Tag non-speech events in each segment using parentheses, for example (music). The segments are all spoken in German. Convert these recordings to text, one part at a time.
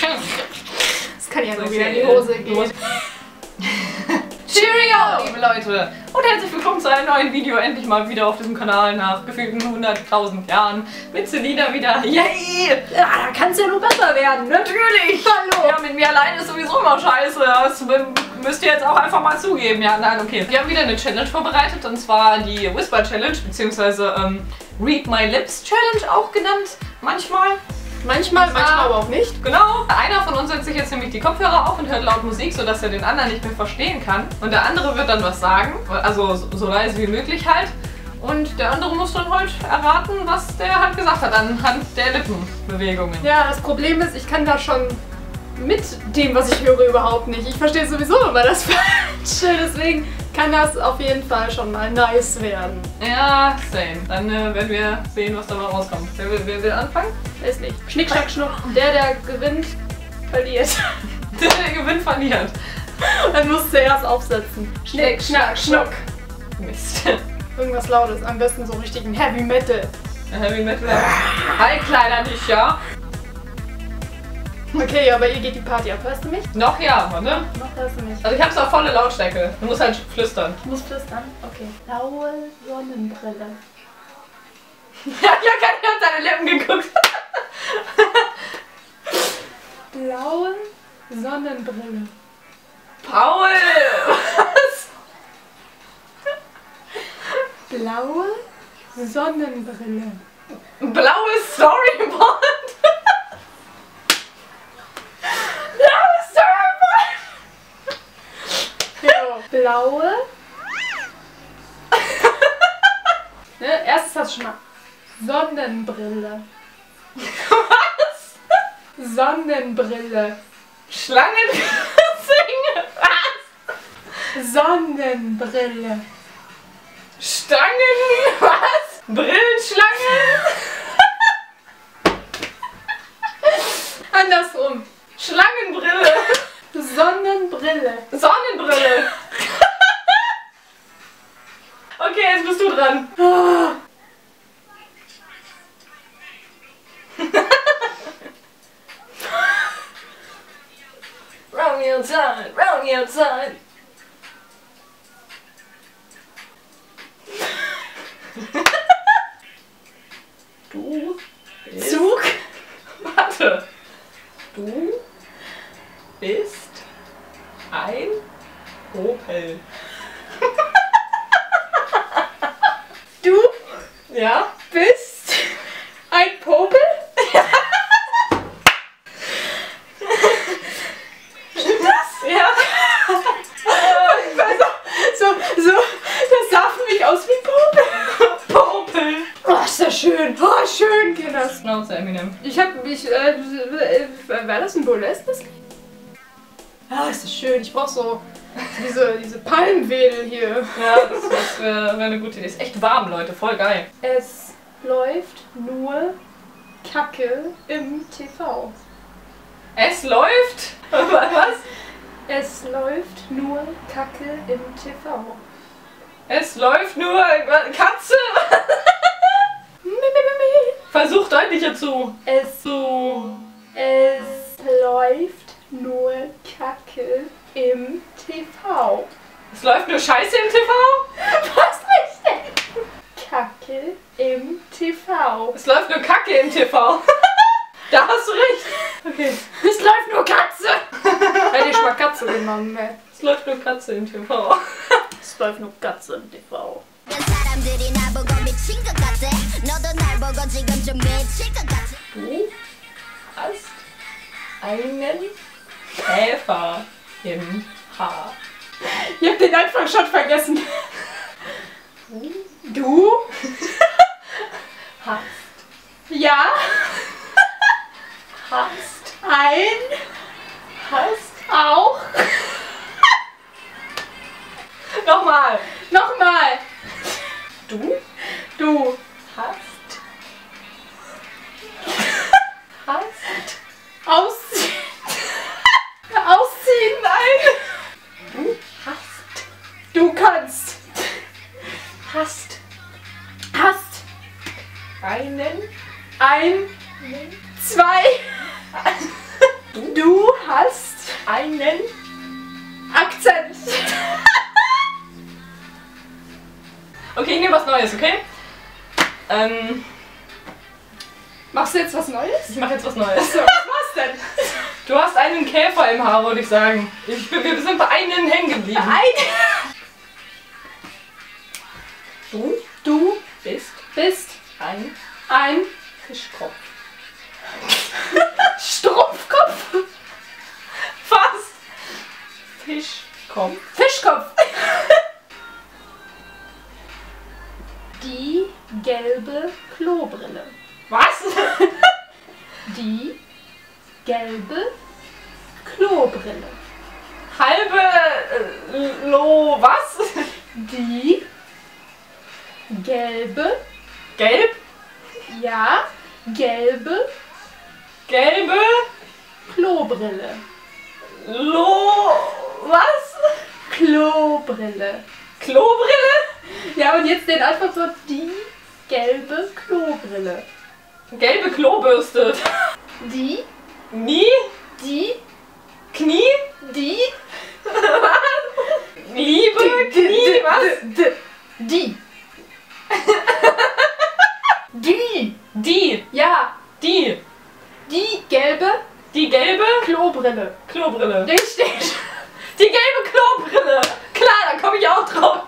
Das kann ja nur wieder in die Hose gehen. (laughs) Cheerio, liebe Leute! Und herzlich willkommen zu einem neuen Video, endlich mal wieder auf diesem Kanal nach gefühlten 100.000 Jahren. Mit Selina wieder. Yay! Ja, da kann es ja nur besser werden, ne? Natürlich! Hallo! Ja, mit mir alleine ist sowieso immer scheiße. Das müsst ihr jetzt auch einfach mal zugeben. Ja, nein, okay. Wir haben wieder eine Challenge vorbereitet und zwar die Whisper Challenge, beziehungsweise ähm, Read My Lips Challenge auch genannt. Manchmal. Manchmal, manchmal aber auch nicht. Genau. Einer von uns setzt sich jetzt nämlich die Kopfhörer auf und hört laut Musik, sodass er den anderen nicht mehr verstehen kann. Und der andere wird dann was sagen, also so leise wie möglich halt. Und der andere muss dann halt erraten, was der halt gesagt hat anhand der Lippenbewegungen. Ja, das Problem ist, ich kann da schon mit dem, was ich höre, überhaupt nicht. Ich verstehe sowieso immer das (laughs) Falsche, deswegen kann das auf jeden Fall schon mal nice werden. Ja, same. Dann äh, werden wir sehen, was dabei rauskommt. Wer will, wer will anfangen? Weiß nicht. Schnick, schnack, schnuck. Der, der gewinnt, verliert. (laughs) Der, der gewinnt, verliert. (laughs) Dann musst du zuerst aufsetzen. Schnick, schnack, schnuck. Mist. (laughs) Irgendwas Lautes, am besten so richtigen Heavy Metal. Heavy Metal. Halt, kleiner nicht, ja? Okay, aber ihr geht die Party ab. Hörst du mich? Noch ja, warte. Noch hörst du mich. Also ich hab's auf volle Lautstärke. Du musst halt flüstern. Ich muss flüstern. Okay. Blaue Sonnenbrille. (laughs) Ja, ich hab gar nicht auf deine Lippen geguckt. (laughs) Blaue Sonnenbrille. Paul! Was? Blaue Sonnenbrille. Blaues Storyboard! Blaue. (laughs) ne, erstes hast du schon mal. Sonnenbrille. Was? Sonnenbrille. Schlangen singen! Was? Sonnenbrille. Stangen? Was? Brillenschlangen? Andersrum. Schlangenbrille! Sonnenbrille. Sonnenbrille! Okay, jetzt bist du dran. (laughs) Round the outside, round the outside. (laughs) Ja? bist ein Popel? Ja. So, so, das sah für mich aus wie Popel. Popel. Oh, ist das schön. Oh, schön, Kinders. Schnauze, Eminem. Ich hab mich, äh, äh, war das ein Burlesque? Ah, ist das schön. Ich brauch so diese, diese Palmwedel hier. Ja, das, das wäre wär eine gute Idee. Ist echt warm, Leute. Voll geil. Es läuft nur Kacke im TV. Es läuft. Was? Es läuft nur Kacke im TV. Es läuft nur. Katze! Versuch deutlicher zu. Es, Zu. es läuft nur Kacke im TV. Es läuft nur Scheiße im TV? Was richtig? Kacke im TV. Es läuft nur Kacke im TV. (laughs) da hast du recht. Okay. Es läuft nur Katze. (laughs) Hätte ich mal Katze genommen. Ey. Es läuft nur Katze im TV. (laughs) es läuft nur Katze im TV. Du hast einen Käfer im Haar. Ich hab den Anfang schon vergessen. Du? Hast. Ja? Hast. Ein? Hast. Auch? Nochmal. Nochmal. Du Du probieren was Neues, okay? Ähm, Machst du jetzt was Neues? ich mache jetzt was Neues. So, was denn? (laughs) Du hast einen Käfer im Haar, würde ich sagen. Ich wir sind bei einem hängen geblieben. Ein. Du Du bist bist ein ein Fischkopf. (laughs) Strumpfkopf. Was? Fischkopf. Fischkopf. Gelbe Klobrille. Was? (laughs) Die gelbe Klobrille. Halbe äh, Lo was? Die gelbe, Gelb? ja, gelbe Gelbe Klobrille. Lo was? Klobrille. Klobrille? Ja, und jetzt den Antwortwort die gelbe Klobrille. Gelbe Klobürste. Die, Nie? die, Knie? die, (laughs) Liebe? Knie? Was? Die. (laughs) Die. Die. Ja, Die. die gelbe Die gelbe Klobrille. Klobrille. Richtig. Die gelbe Klobrille. Klar, da komme ich auch drauf.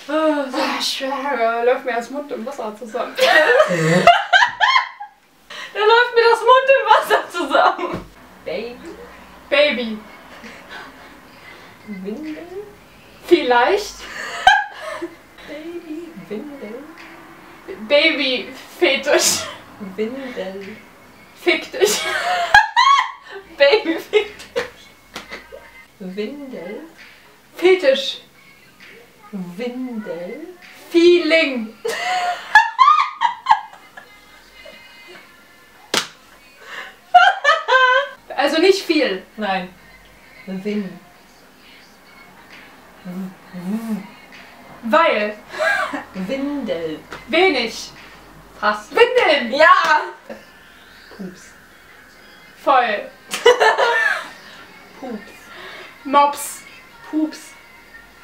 Ah, schwer, läuft mir das Mund im Wasser zusammen. (laughs) Da läuft mir das Mund im Wasser zusammen. Baby. Baby. Windel. Vielleicht Baby. Windel. Baby-Fetisch. Windel. Fick dich. (laughs) Baby fickt dich. Windel. Fetisch. Windel. Feeling. Also nicht viel. Nein. Win. Weil. Windel. Wenig. Fast. Windeln. Ja! Pups. Voll. Pups. Mops. Pups.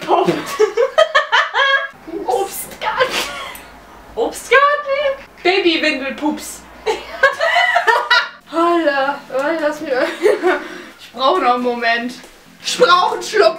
Pop. (laughs) Obstgarten. Obstgarten? Babywindelpups. (laughs) Holla. Lass mich. (laughs) Ich brauche noch einen Moment. Ich brauche einen Schluck.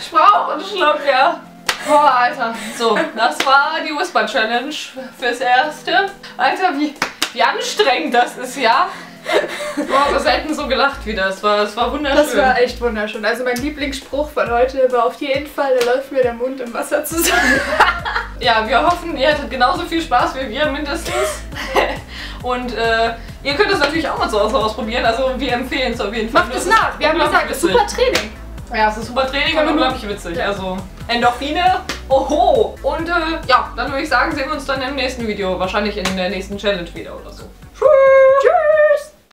Ich brauche einen Schluck, ja. Boah, Alter. So, das war die Whisper Challenge fürs Erste. Alter, wie, wie anstrengend das ist, ja? (laughs) Aber selten so gelacht wie das. War, es war wunderschön. Das war echt wunderschön. Also mein Lieblingsspruch von heute war auf jeden Fall, da läuft mir der Mund im Wasser zusammen. (laughs) Ja, wir hoffen, ihr hattet genauso viel Spaß wie wir mindestens. (laughs) Und äh, ihr könnt es natürlich auch mal zu Hause ausprobieren. Also wir empfehlen es auf jeden Fall. Macht es nach. Wir haben gesagt, es ist super Training. Ja, es ist super Training und unglaublich witzig. Ja. Also Endorphine, oho. Und äh, ja, dann würde ich sagen, sehen wir uns dann im nächsten Video. Wahrscheinlich in der nächsten Challenge wieder oder so.